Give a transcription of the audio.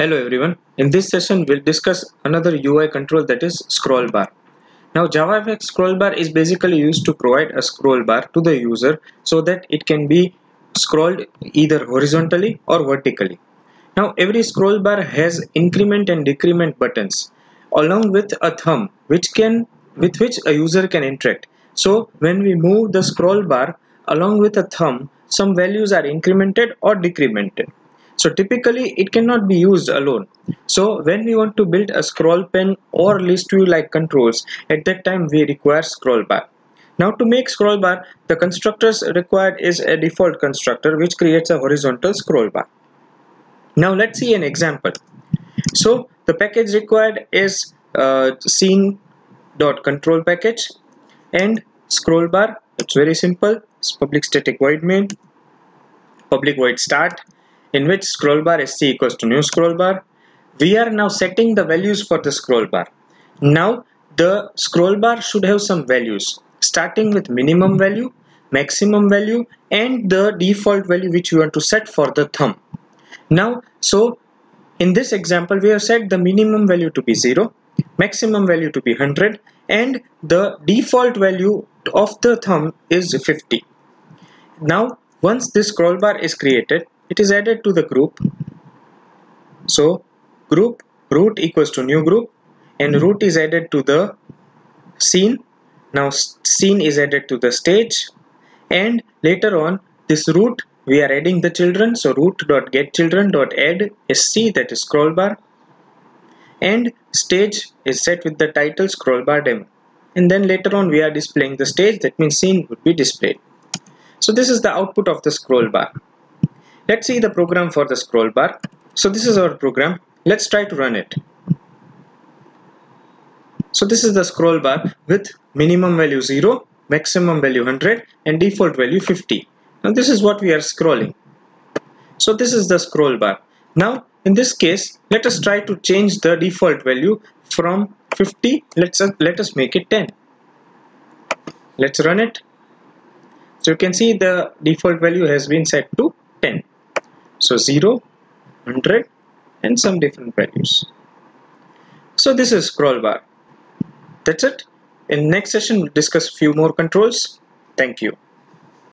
Hello everyone. In this session we'll discuss another UI control that is scroll bar. Now JavaFX scroll bar is basically used to provide a scroll bar to the user so that it can be scrolled either horizontally or vertically. Now every scroll bar has increment and decrement buttons along with a thumb which can with which a user can interact. So when we move the scroll bar along with a thumb some values are incremented or decremented. So typically it cannot be used alone. So when we want to build a scroll pane or list view like controls, at that time we require scroll bar. Now to make scroll bar, the constructors required is a default constructor which creates a horizontal scroll bar. Now let's see an example. So the package required is uh, scene.control package and scroll bar. It's very simple. It's public static void main, public void start in which scroll bar is c equals to new scroll bar. We are now setting the values for the scroll bar. Now the scroll bar should have some values starting with minimum value, maximum value and the default value which we want to set for the thumb. Now so in this example we have set the minimum value to be 0, maximum value to be 100 and the default value of the thumb is 50. Now once this scroll bar is created it is added to the group. So group root equals to new group and root is added to the scene. Now scene is added to the stage and later on this root we are adding the children. So root dot get children dot add sc that is scroll bar. And stage is set with the title scroll bar demo and then later on we are displaying the stage. That means scene would be displayed. So this is the output of the scroll bar Let's see the program for the scroll bar. So this is our program. Let's try to run it. So this is the scroll bar with minimum value 0, maximum value 100 and default value 50. Now this is what we are scrolling. So this is the scroll bar. Now in this case let us try to change the default value from 50 let's uh, let us make it 10 let's run it so you can see the default value has been set to 10 so 0 100 and some different values. So this is scroll bar. That's it. In next session we'll discuss a few more controls. Thank you